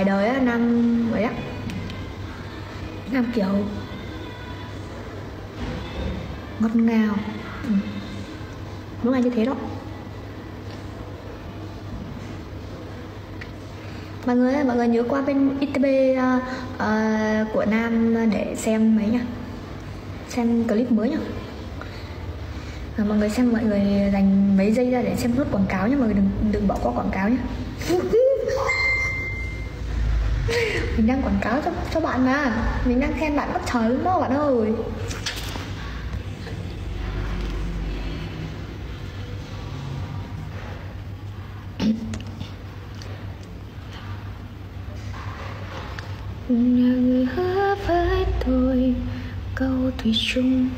ngoài đời á nam vậy á. Nam kiểu ngọt ngào. Ừ. đúng là như thế đó. Mọi người ơi, mọi người nhớ qua bên itb uh, ờ, uh, ờ, của nam để xem mấy nha xem clip mới nha rồi ờ, mọi người xem mọi người dành mấy giây ra để xem nốt quảng cáo nhé mọi người đừng đừng bỏ qua quảng cáo nhé mình đang quảng cáo cho cho bạn mà. Mình đang khen bạn bất trời luôn đó bạn ơi. Nhà người hứa với tôi câu thủy chung.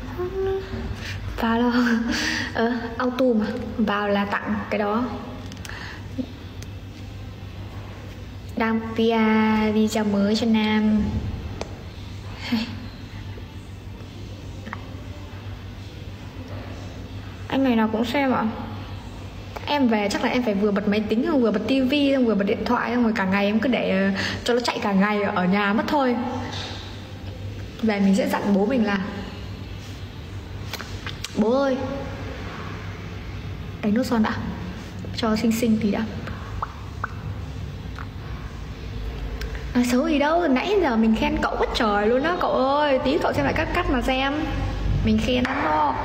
Vào đâu ờ, auto mà. Vào là tặng cái đó. Đang pia video mới cho nam. Anh này nào cũng xem ạ. Em về, chắc là em phải vừa bật máy tính không vừa bật tivi không vừa bật điện thoại không rồi cả ngày em cứ để ờ, cho nó chạy cả ngày ở nhà mất thôi. Về mình sẽ dặn bố mình là, bố ơi đánh nốt son đã, cho xinh xinh tí đã. Nói xấu gì đâu, nãy giờ mình khen cậu quá trời luôn á, cậu ơi. Tí cậu xem lại cắt cắt mà xem. Mình khen lắm đó.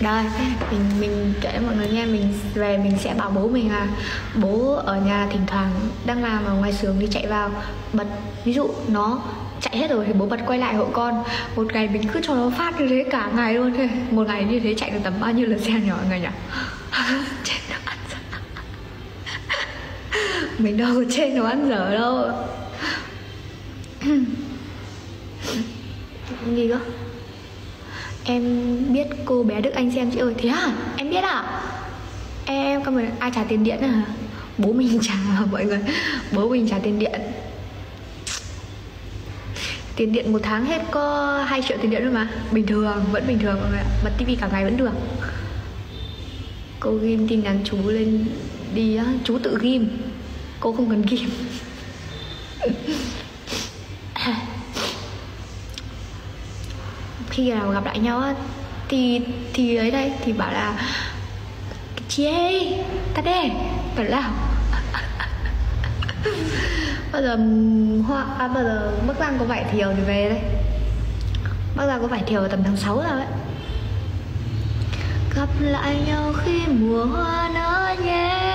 Đây, mình mình kể mọi người nghe, mình về mình sẽ bảo bố mình là bố ở nhà thỉnh thoảng đang làm ở ngoài xưởng đi chạy vào bật. Ví dụ nó chạy hết rồi thì bố bật quay lại hộ con. Một ngày mình cứ cho nó phát như thế cả ngày luôn. Thế một ngày như thế chạy được tầm bao nhiêu lần xe nhỏ người nhỉ chết nó ăn dở mình đâu có trên nó ăn dở đâu. Gì cơ? Em biết cô bé đức anh xem chị ơi. Thế à? Em biết à? Em comment ai trả tiền điện à? Bố mình trả, mọi người. Bố mình trả tiền điện. Tiền điện một tháng hết có 2 triệu tiền điện thôi mà. Bình thường, vẫn bình thường mọi người ạ. Bật tivi cả ngày vẫn được. Cô ghim tin nhắn chú lên đi á. Chú tự ghim cô không cần ghim khi nào gặp lại nhau á thì thì ấy đây thì bảo là chị ơi ta đây bảo là bao giờ hoa à, bao giờ bắc giang có vải thiều thì về đây. Bắc giang có vải thiều tầm tháng 6 rồi đấy. Gặp lại nhau khi mùa hoa nở nhé